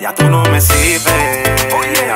Ya tú no me sirves. Oye,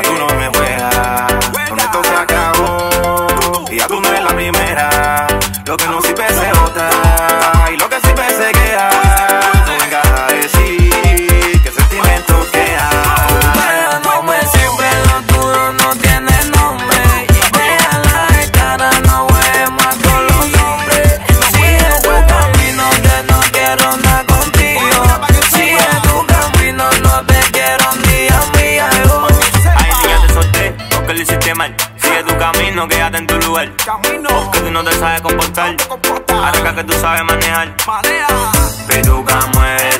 el sistema. Sigue tu camino, quédate en tu lugar. Camino. Porque tú no te sabes comportar. Arranca que tú sabes manejar. Maneja. Pituca muere.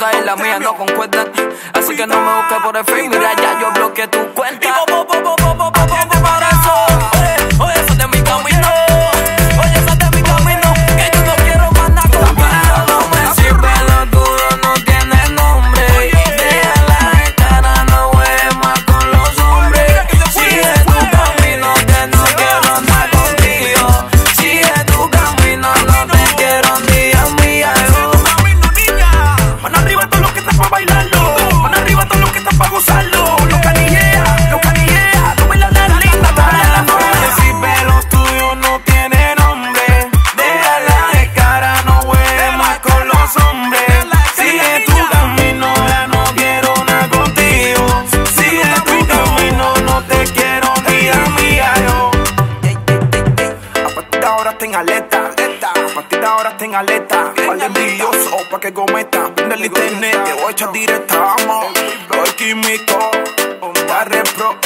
y la mía no concuerdan. Así que no me busques por el fin, mira, ya yo bloqueé tu cuenta. en aleta. Al envidioso pa' que cometa. Prende el internet, voy a echar directa. Vamos, voy químico. Daré pro,